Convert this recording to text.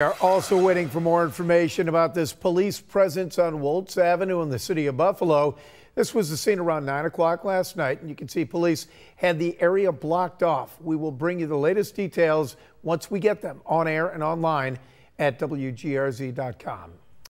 We are also waiting for more information about this police presence on Woltz Avenue in the city of Buffalo. This was the scene around 9 o'clock last night, and you can see police had the area blocked off. We will bring you the latest details once we get them on air and online at WGRZ.com.